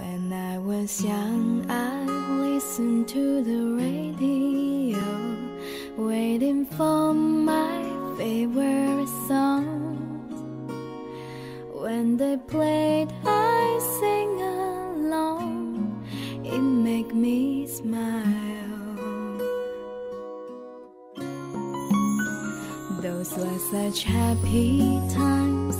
When I was young, I listened to the radio, waiting for my favorite songs. When they played, I sing along, it make me smile. Those were such happy times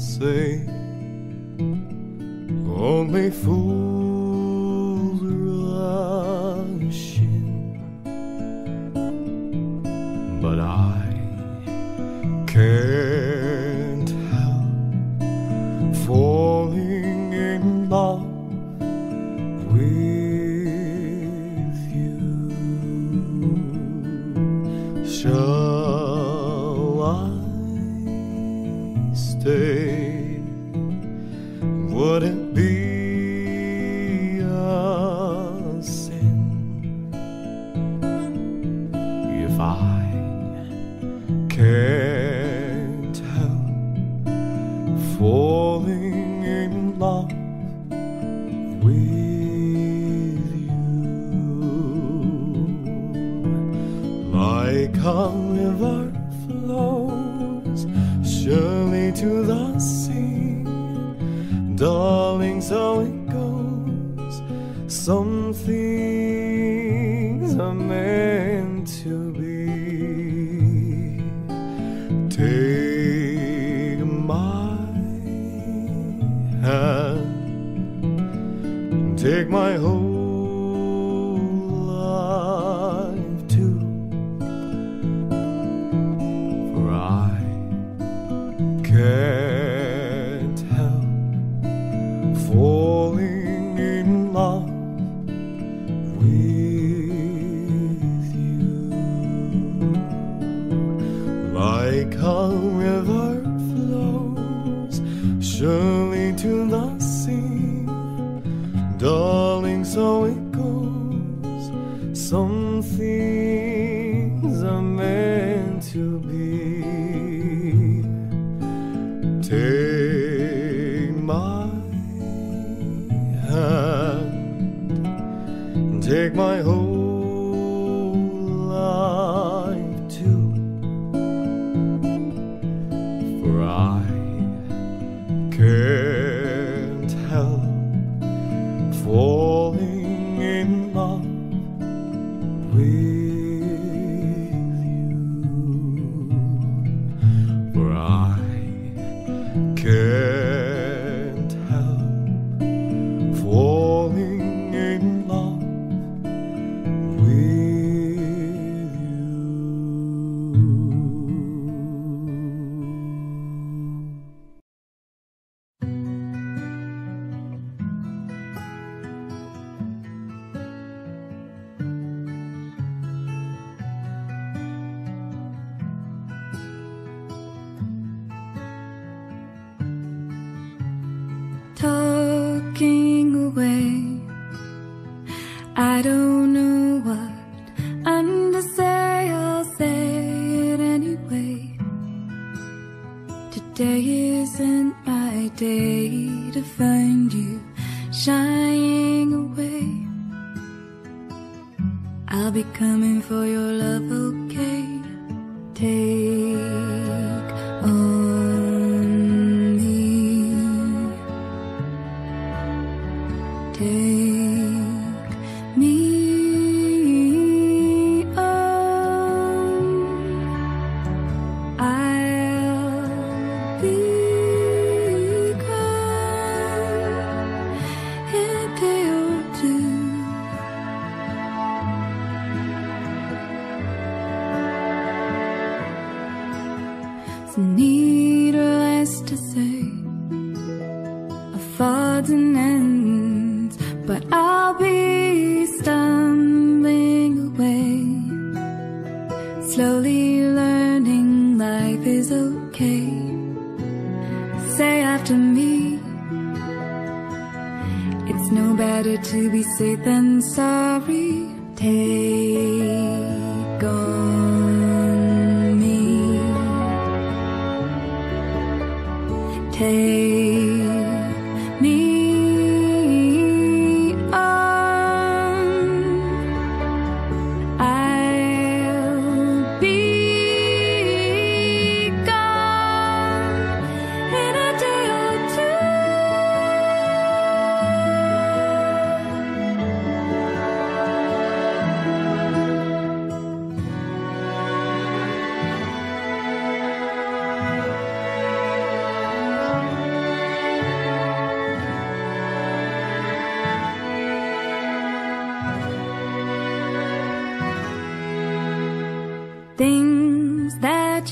say only fools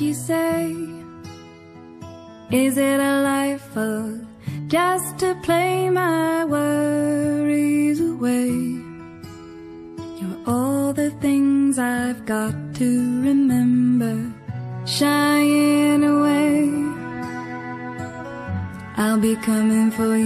you say? Is it a life or just to play my worries away? You're all the things I've got to remember, shying away. I'll be coming for you.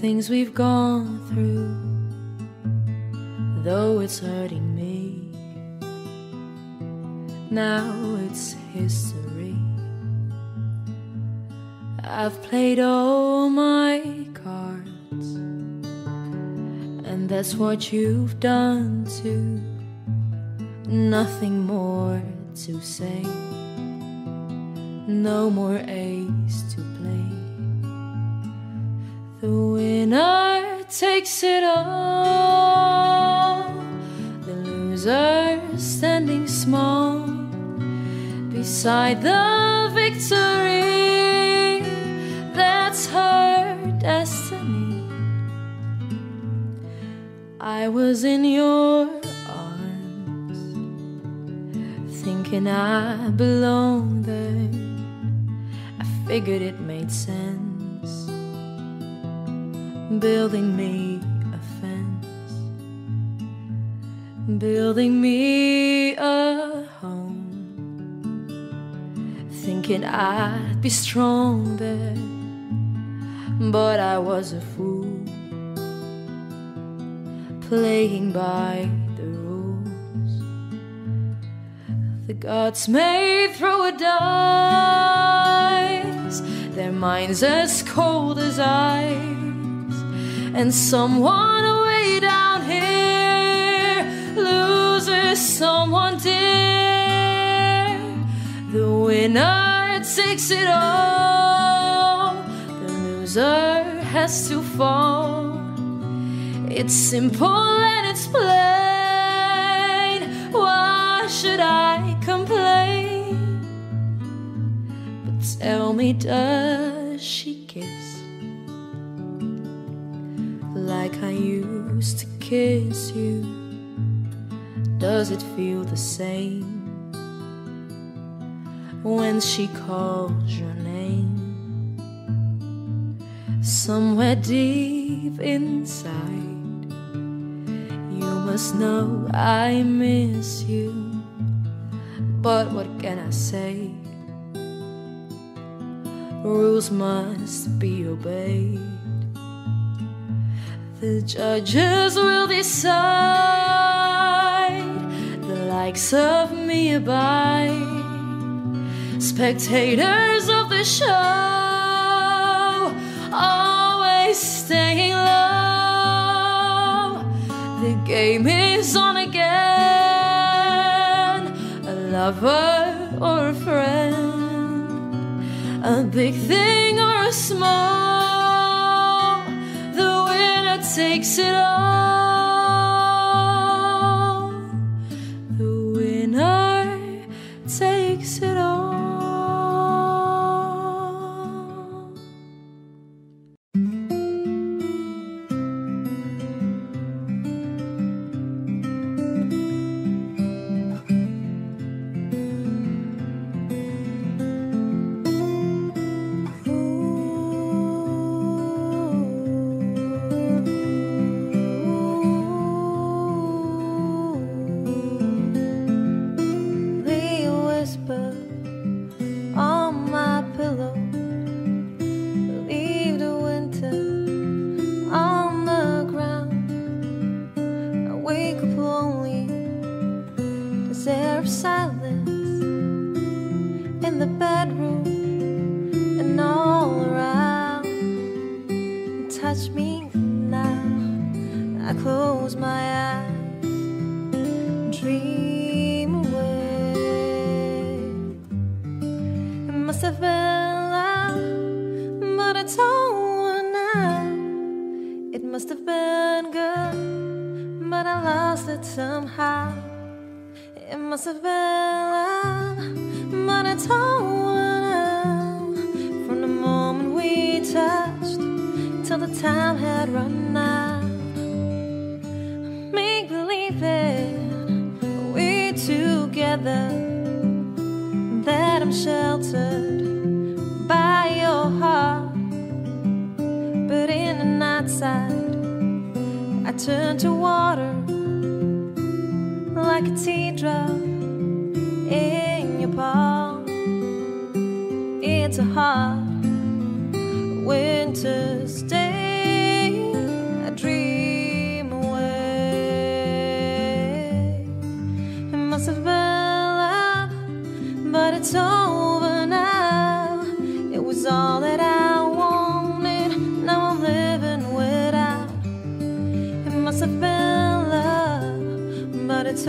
things we've gone through, though it's hurting me. Now it's history. I've played all my cards, and that's what you've done too. Nothing more to say, no more ace to play. The winner takes it all. The loser standing small beside the victory. That's her destiny. I was in your arms, thinking I belonged there. I figured it made sense building me a fence, building me a home, thinking I'd be strong there, but I was a fool, playing by the rules. The gods may throw a dice, their minds as cold as ice and someone way down here loses someone dear. The winner takes it all, the loser has to fall. It's simple and it's plain. Why should I complain? But tell me, does like I used to kiss you? Does it feel the same when she calls your name? Somewhere deep inside, you must know I miss you. But what can I say? Rules must be obeyed. The judges will decide. The likes of me abide. Spectators of the show, always staying low. The game is on again. A lover or a friend, a big thing or a small. Takes it all. But it's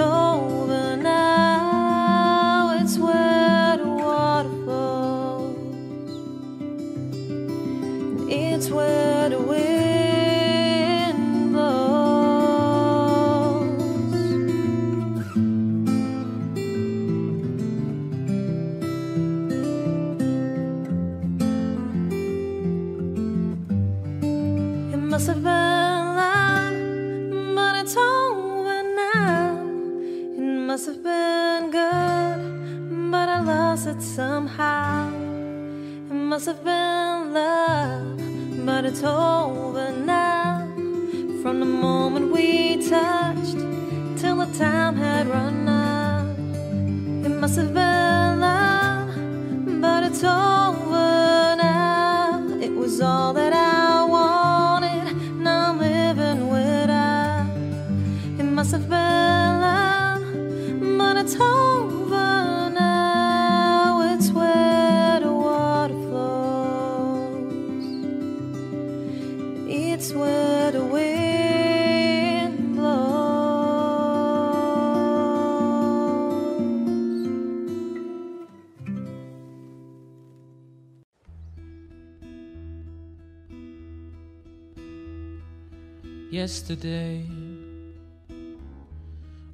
yesterday.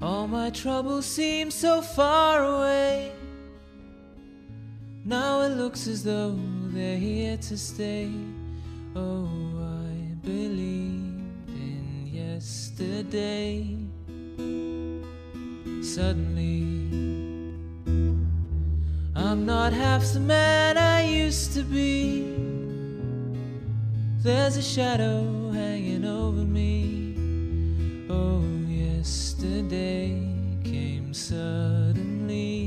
All my troubles seem so far away. Now it looks as though they're here to stay. Oh, I believed in yesterday. Suddenly, I'm not half the man I used to be. There's a shadow hanging over me. Oh, yesterday came suddenly.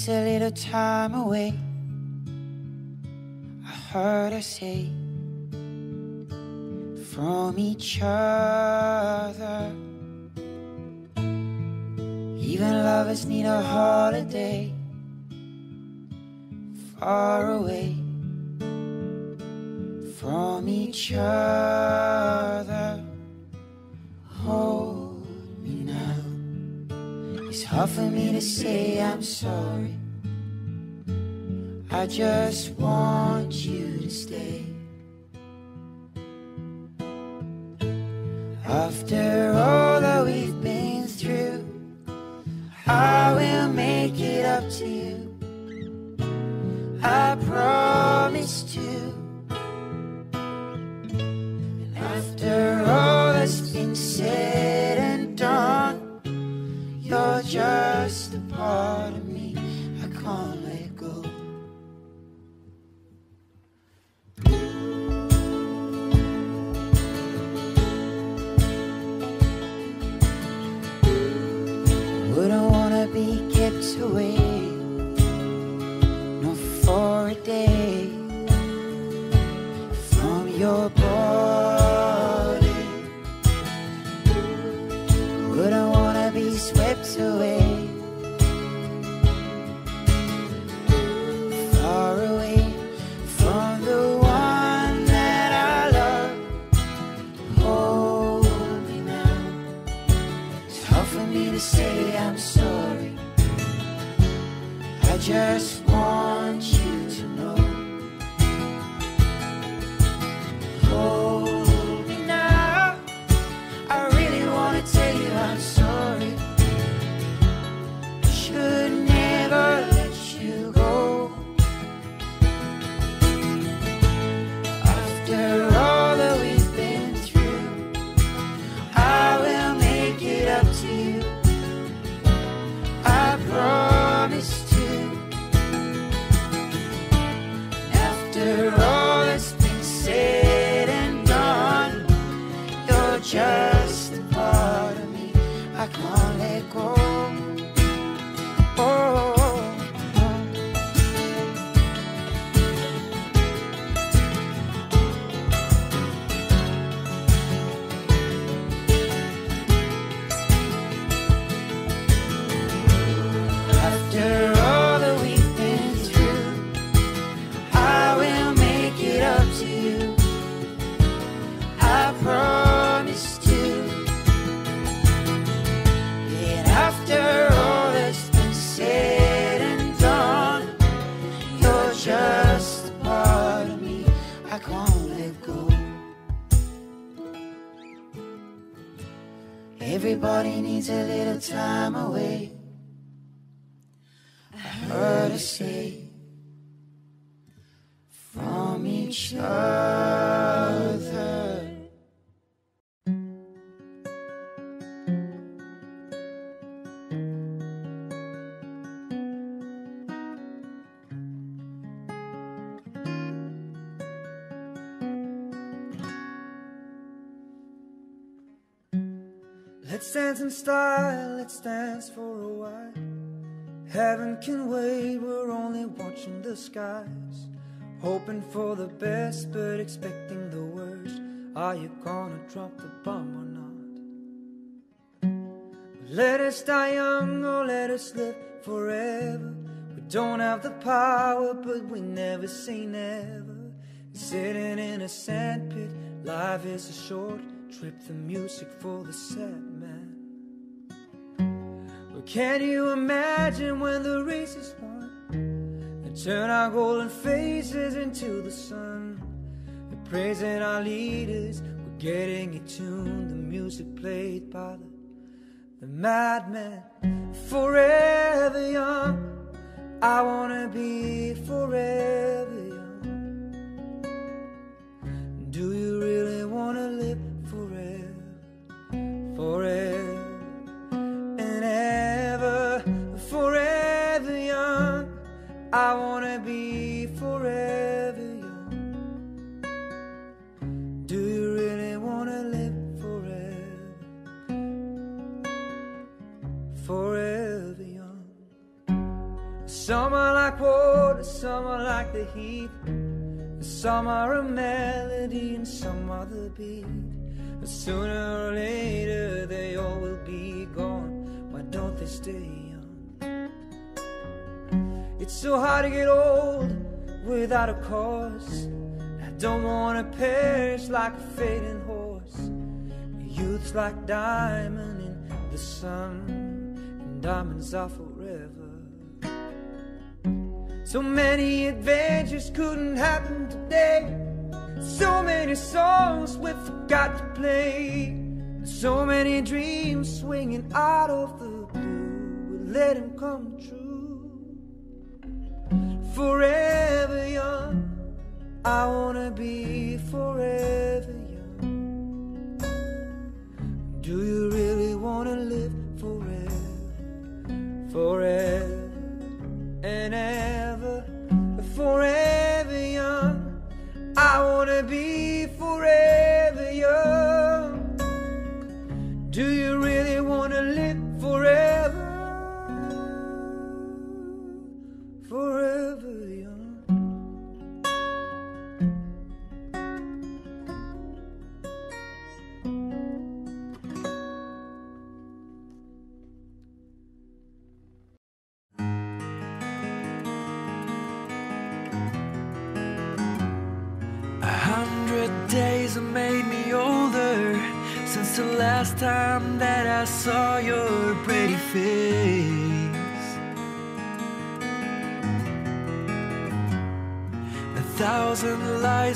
Needs a little time away. I heard her say from each other. Even lovers need a holiday far away from each other. It's hard for me to say I'm sorry. I just want you to stay. After all that we've been through, I will make it up to you. I promise to. A little time Let's dance in style, it stands for a while. Heaven can wait, we're only watching the skies. Hoping for the best, but expecting the worst. Are you gonna drop the bomb or not? Let us die young or let us live forever. We don't have the power, but we never say never. Sitting in a sandpit, life is a short trip. The music for the. But can you imagine when the race is won? And turn our golden faces into the sun. And praising our leaders, we're getting it tuned. The music played by the, the madman. Forever young, I wanna be forever young. Do you really wanna live I wanna be forever young. Do you really wanna live forever? Forever young. Some are like water, some are like the heat. Some are a melody and some are the beat. But sooner or later they all will be gone. Why don't they stay? It's so hard to get old without a cause. I don't wanna perish like a fading horse. Youth's like diamond in the sun, and diamonds are forever. So many adventures couldn't happen today. So many songs we forgot to play. So many dreams swinging out of the blue. We let them come true. Forever young, I wanna be forever young. Do you really wanna live forever? Forever and ever, forever young. I wanna be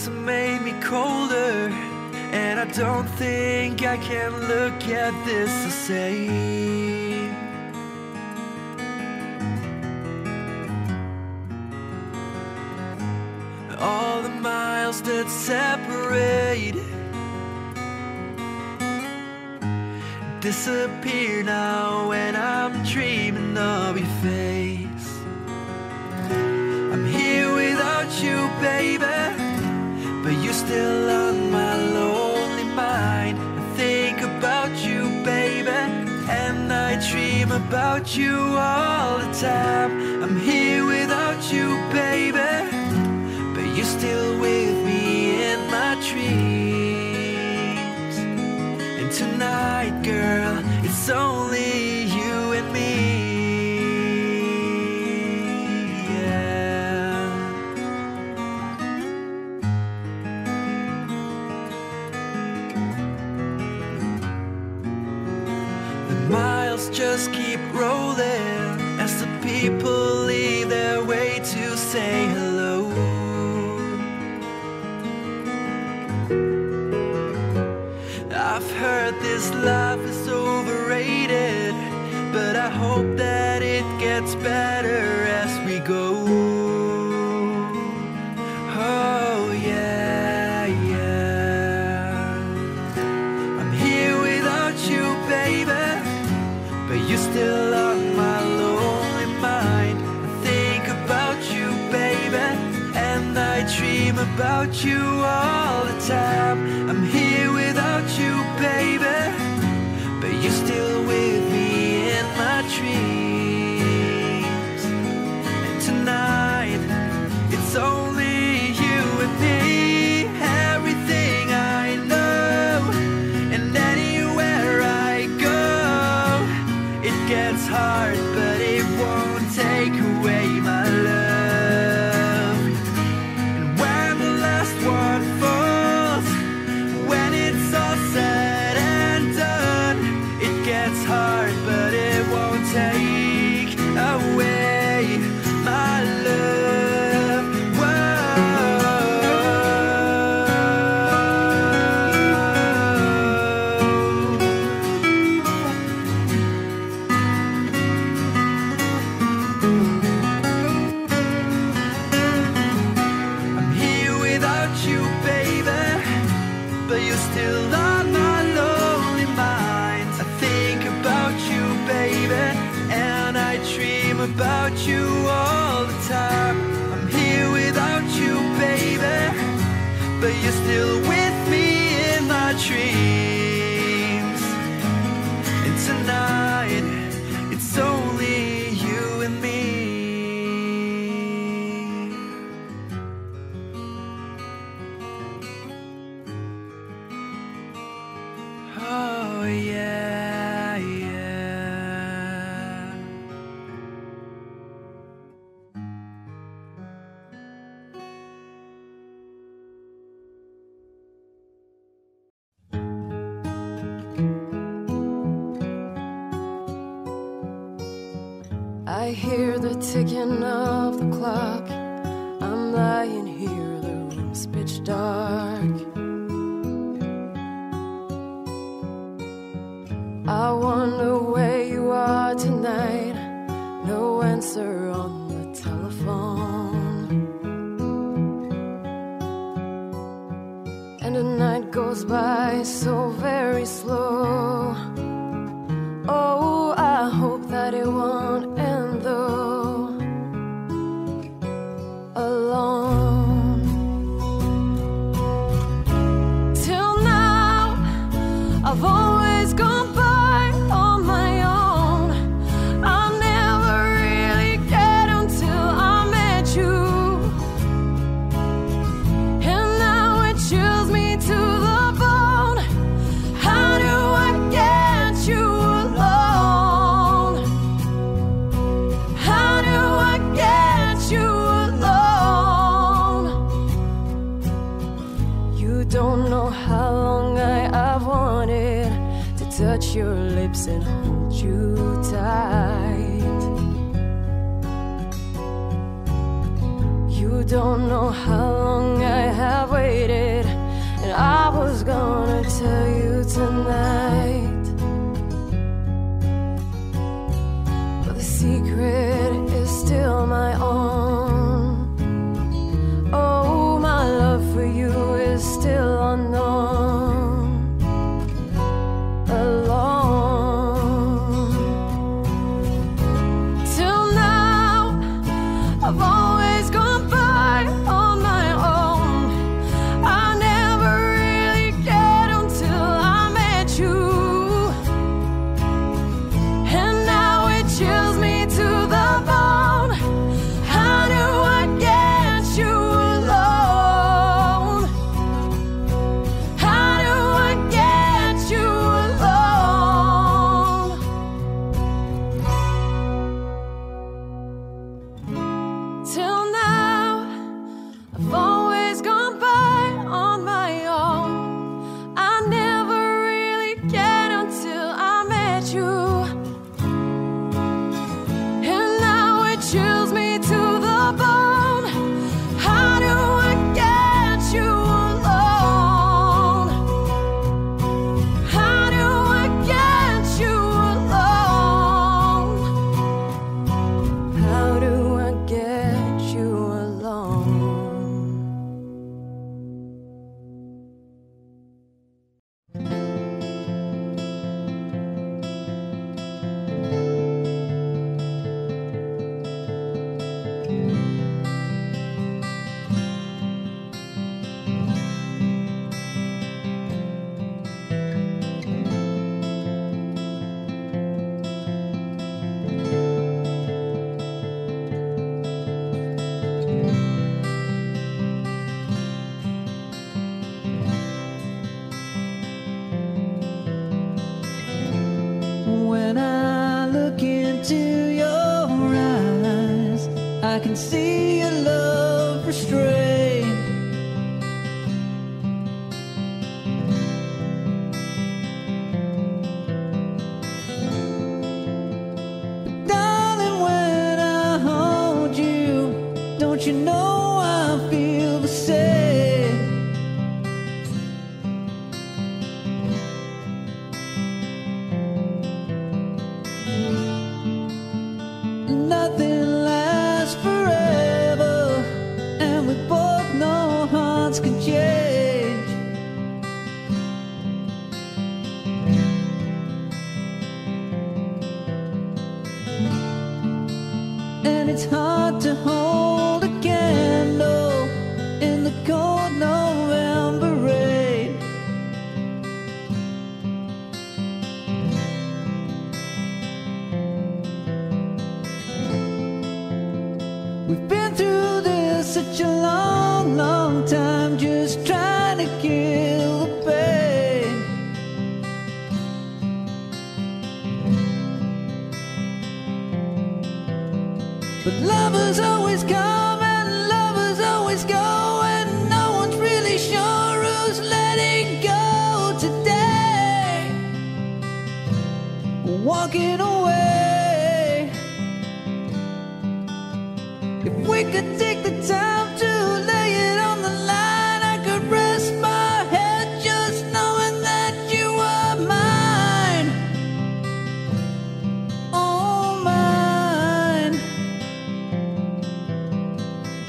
have made me colder, and I don't think I can look at this the same. all the miles that separate disappear now when I'm dreaming of you, still on my lonely mind. I think about you, baby, and I dream about you all the time. I'm here without you, baby, but you're still with me in my dreams. And tonight, girl, it's only gets better as we go. Oh, yeah, yeah. I'm here without you, baby, but you still are my lonely mind. I think about you, baby, and I dream about you all the time. I'm here. that goes by so very slow. Oh, I hope that it won't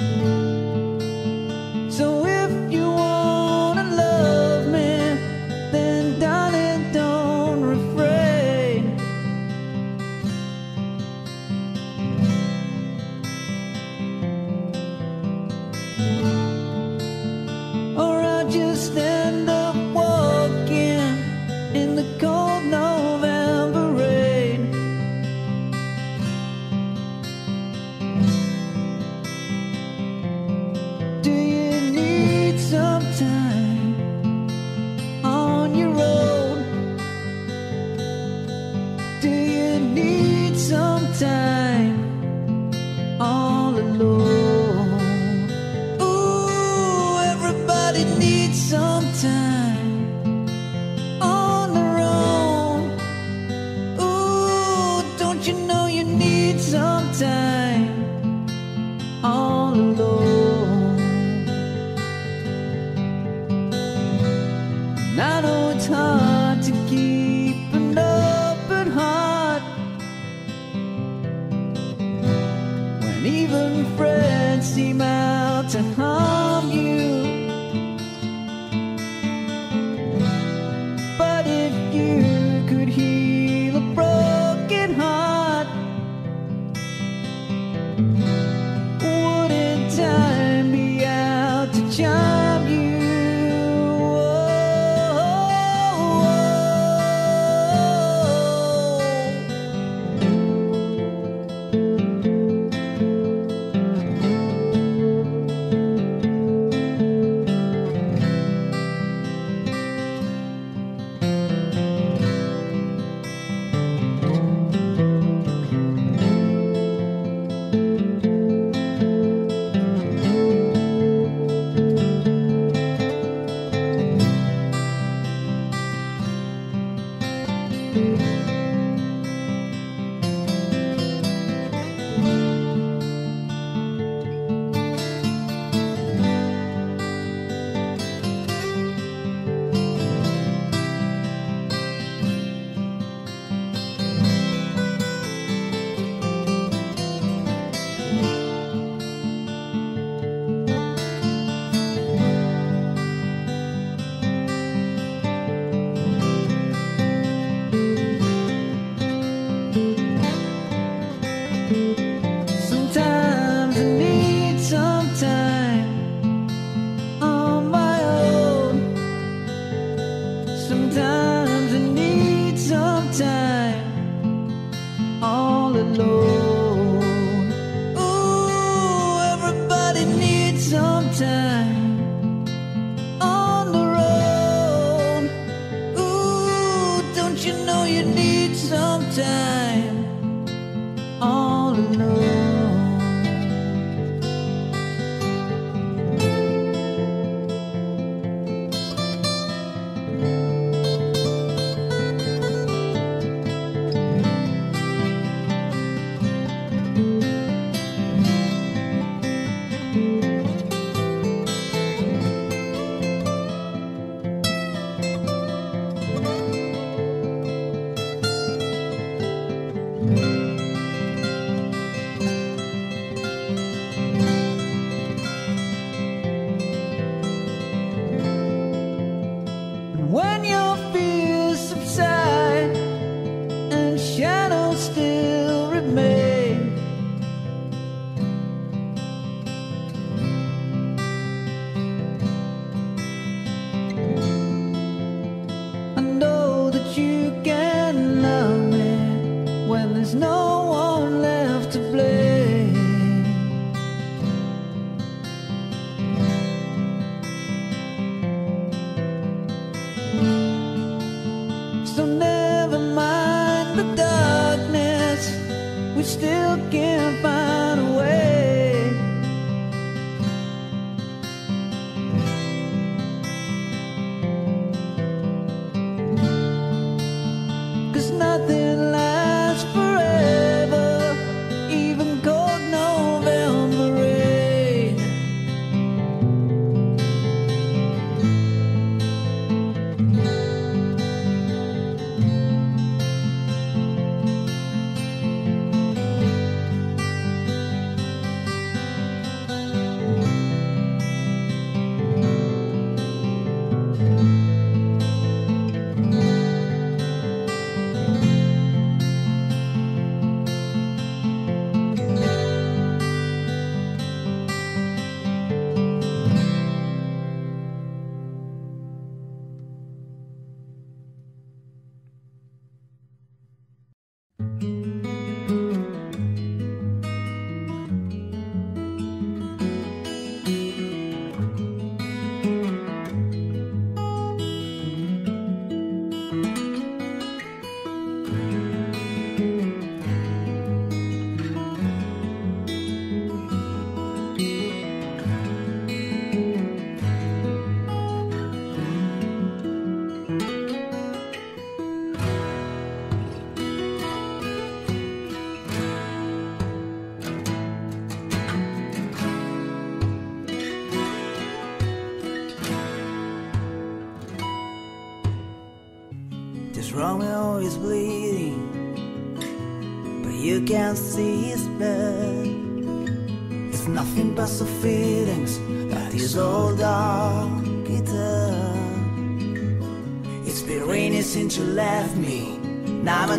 So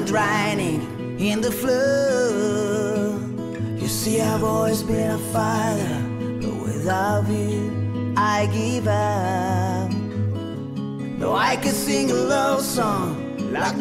Drowning in the flood. You see, I've always been a fighter, but without you, I give up. Though I could sing a love song like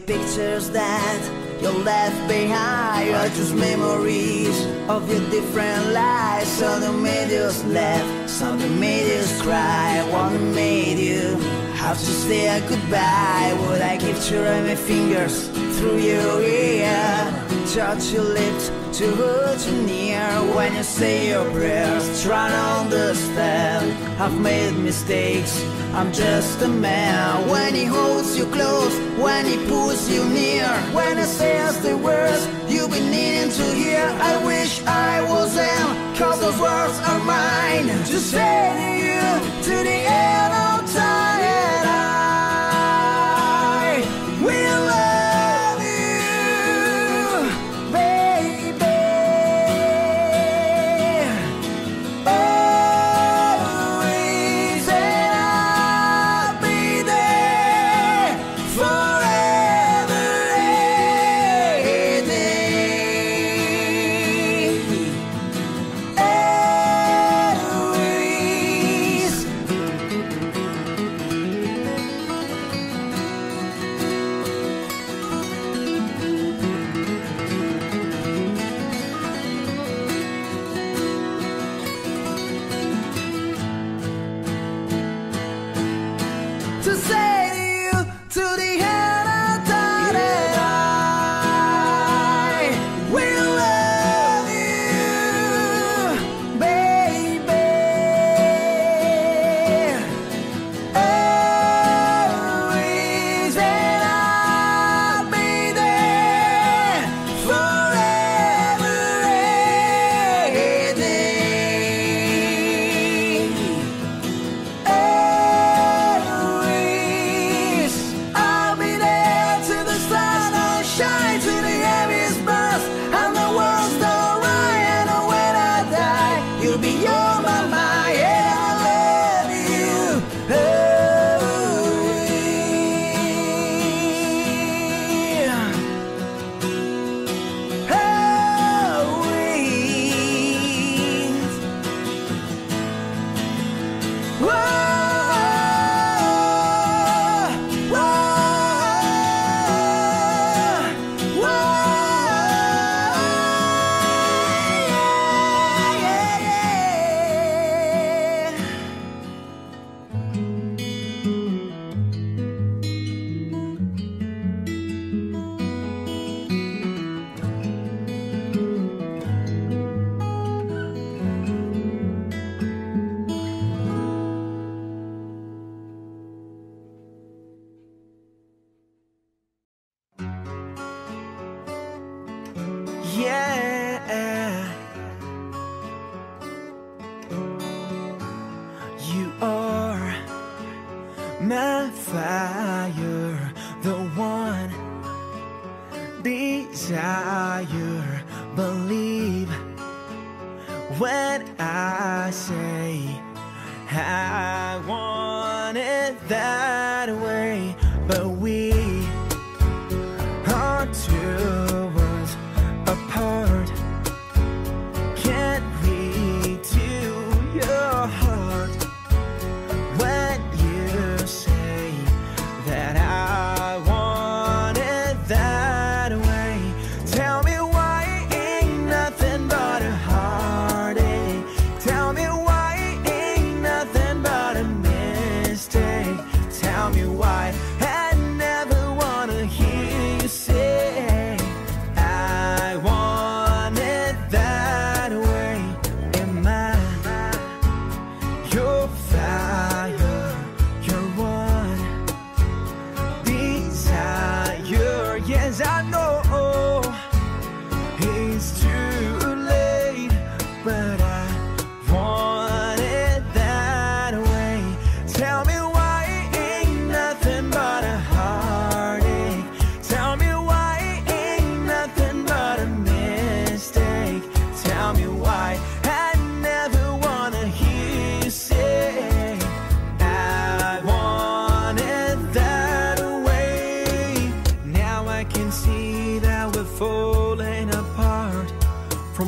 your pictures that you left behind are just memories of your different lives. Some that made us laugh, some that made us cry. One made you have to say goodbye. Would I run my fingers through your ear? Touch your lips to hold you near when you say your prayers. Try to understand. I've made mistakes. I'm just a man. When he holds you close, when he pulls you near, when he says the words you've been needing to hear. I wish I was him, cause those words are mine. To say to you to the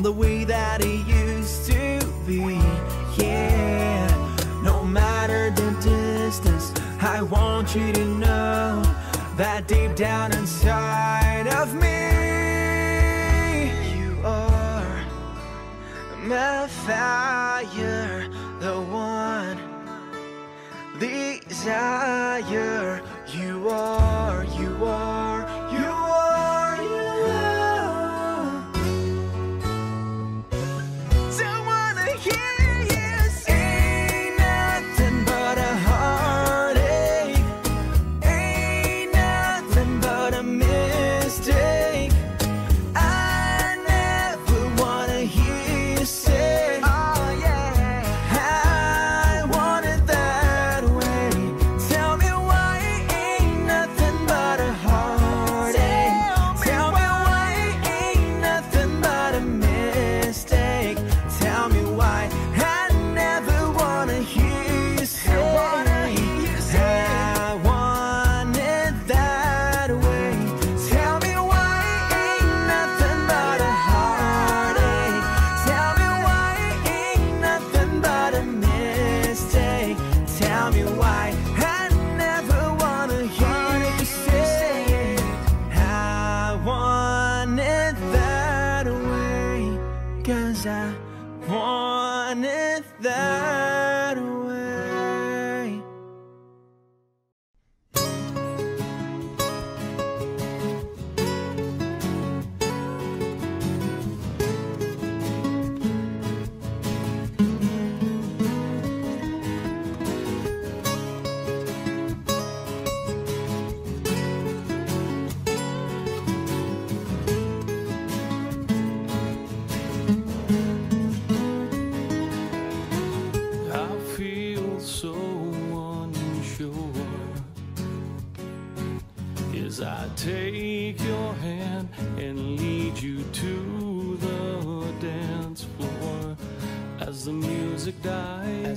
the way that it used to be. Yeah, no matter the distance, I want you to know that deep down inside of me, you are my fire, the one desire you are.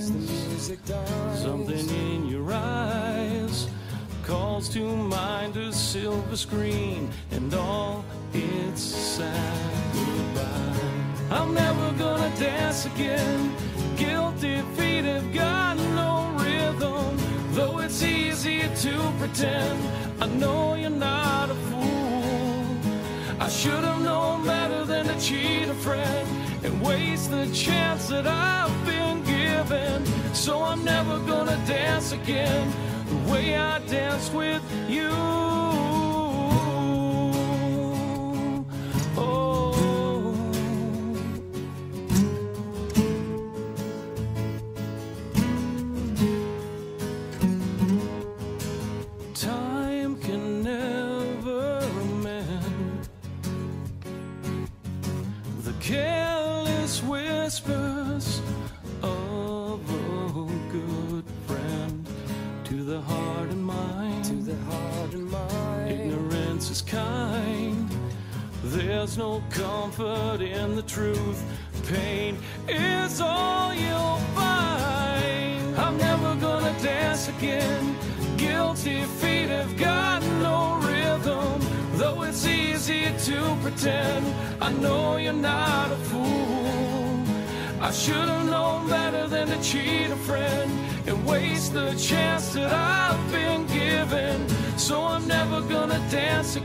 Something in your eyes calls to mind a silver screen and all its sad goodbye. I'm never gonna dance again. Guilty feet have got no rhythm. Though it's easy to pretend, I know you're not a fool. I should have known better than to cheat a friend and waste the chance that I've been. So I'm never gonna dance again the way I danced with you.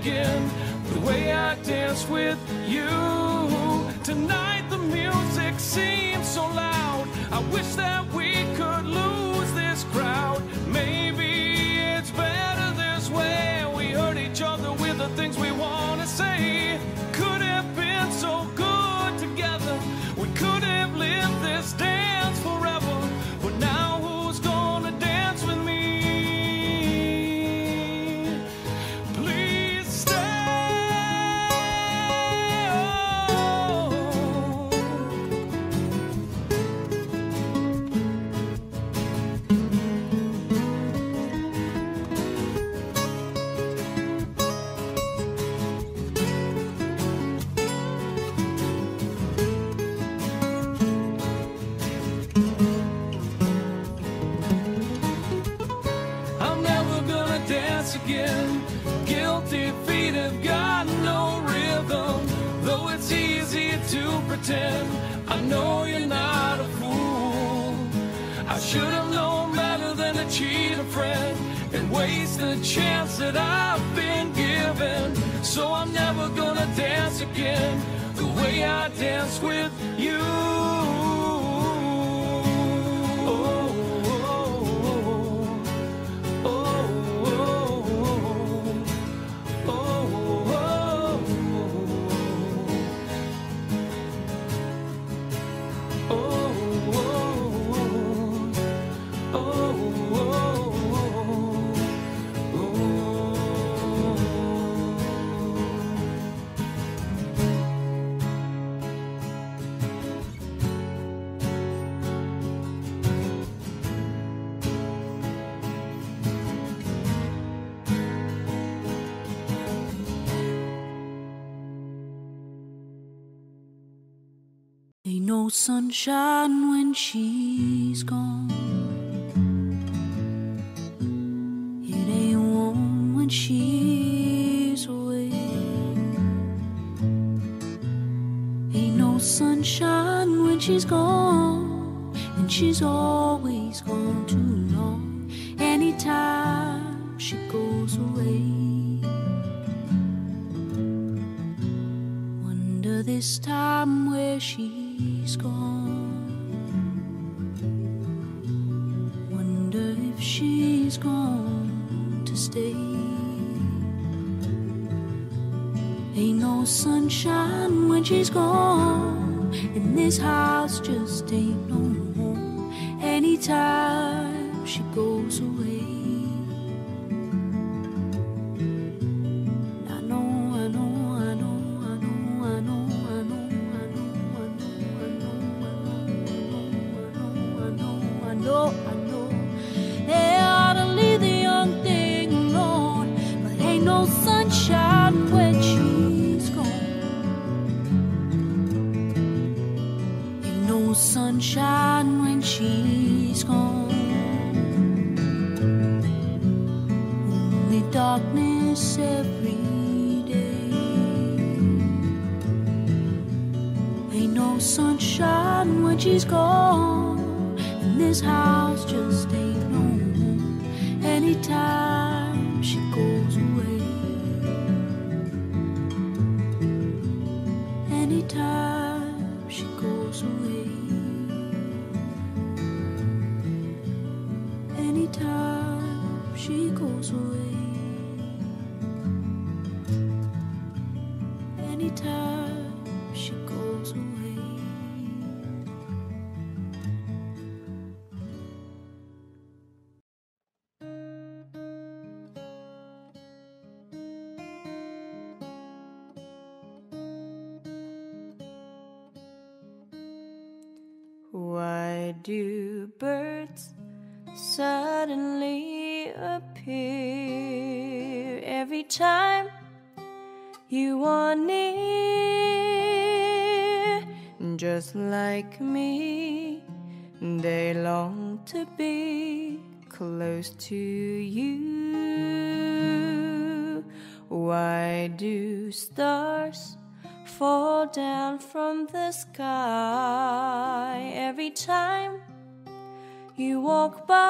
again. The way I should have known better than to cheat a friend and waste the chance that I've been given. So I'm never gonna dance again the way I dance with you. No sunshine when she's gone. It ain't warm when she's away. Ain't no sunshine when she's gone, and she's always gone too long. Anytime she goes away. Wonder this time where gone. Wonder if she's gone to stay. Ain't no sunshine when she's gone, and this house just ain't no home. Anytime she goes away. No sunshine when she's gone. Only darkness every day. Ain't no sunshine when she's gone, and this house just ain't no home. Anytime you are near? Just like me, they long to be close to you. Why do stars fall down from the sky every time you walk by?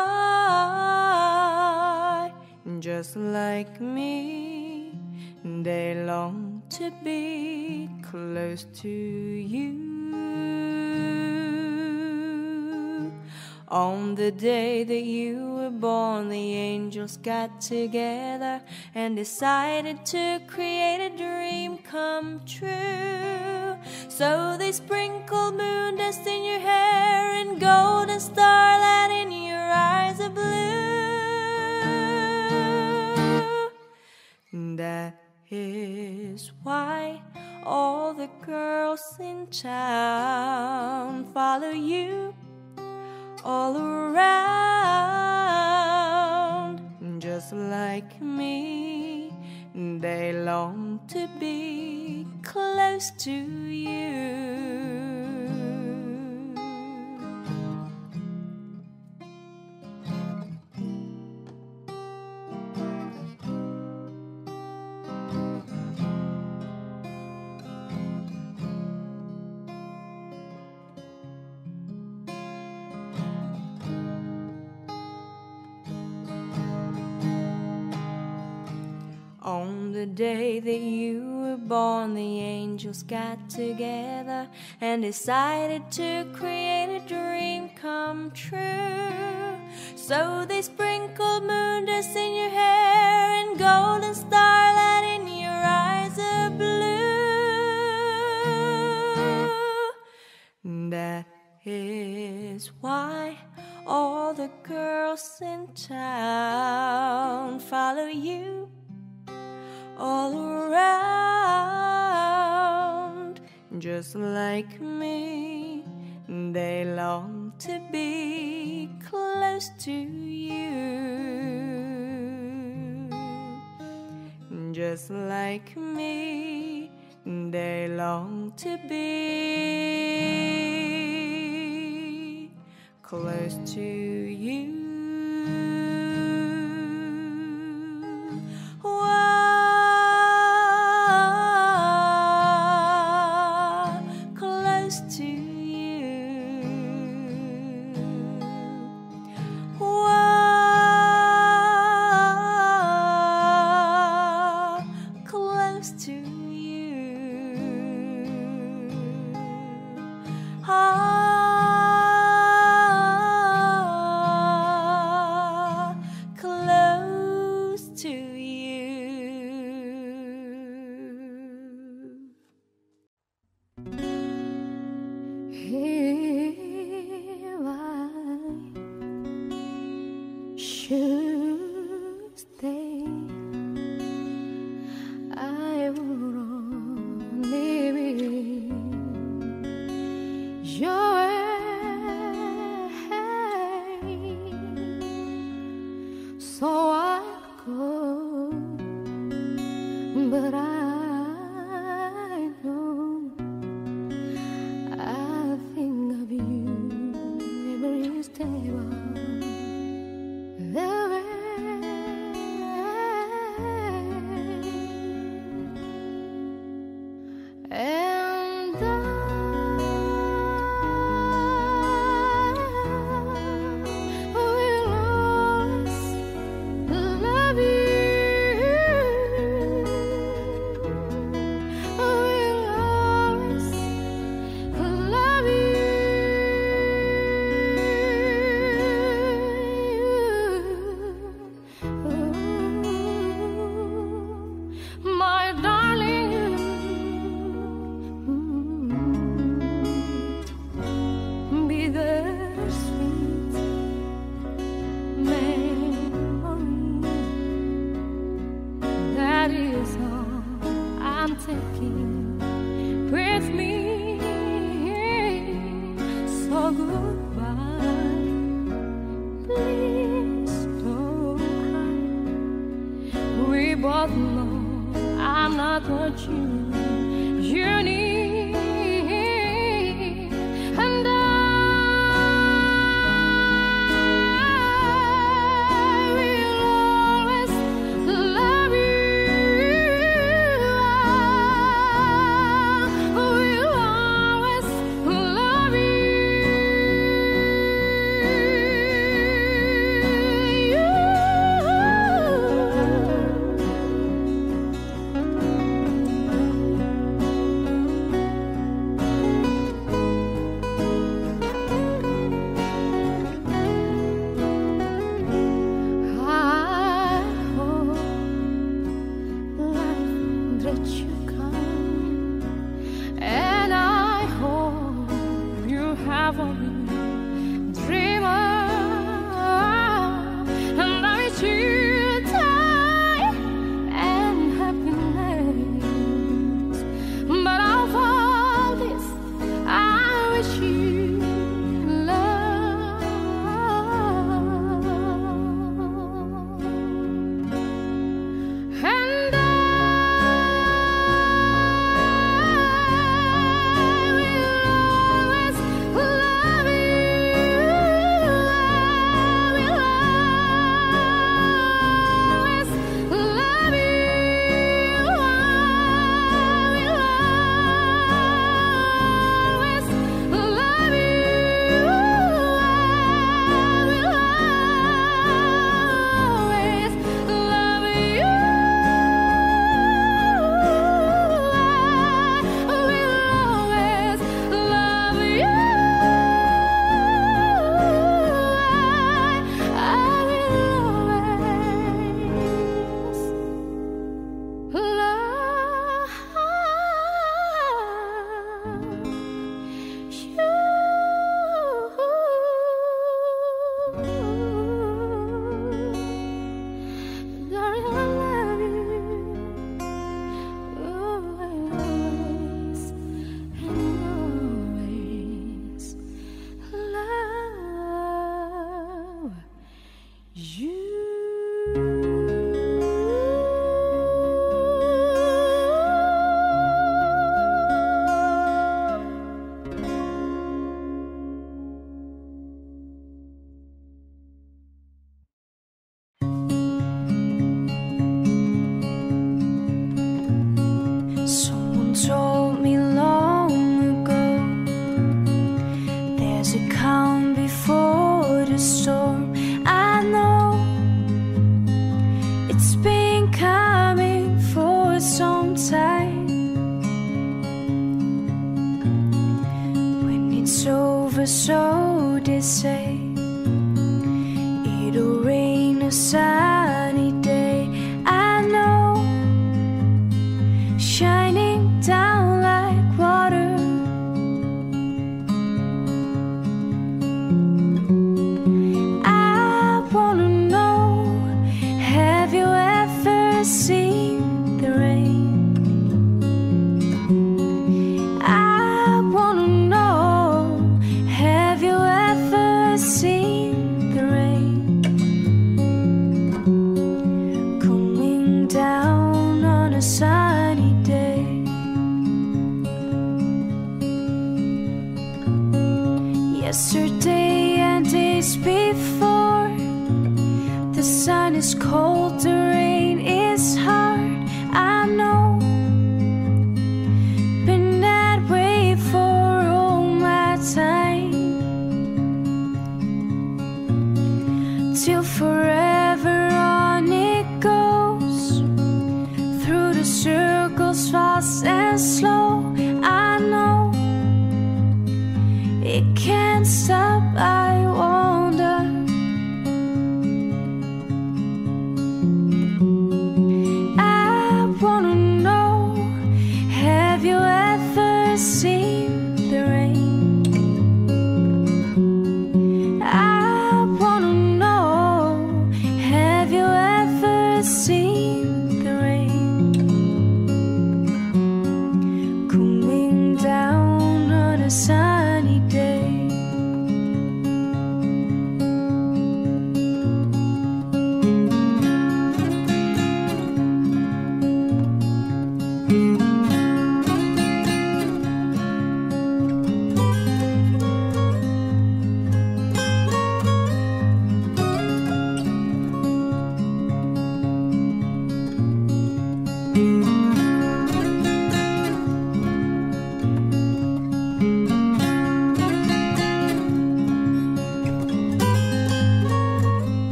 Just like me, they long to be close to you. On the day that you were born, the angels got together and decided to create a dream come true. So they sprinkled moon dust in your hair and golden starlight in your eyes of blue. That is why all the girls in town follow you all around. Just like me, they long to be close to you. Angels got together and decided to create a dream come true. So they sprinkled moon dust in your hair and golden starlight in your eyes of blue. That is why all the girls in town follow you all around, just like me. They long to be close to you, just like me. They long to be close to you. Whoa, but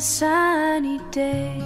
sunny day?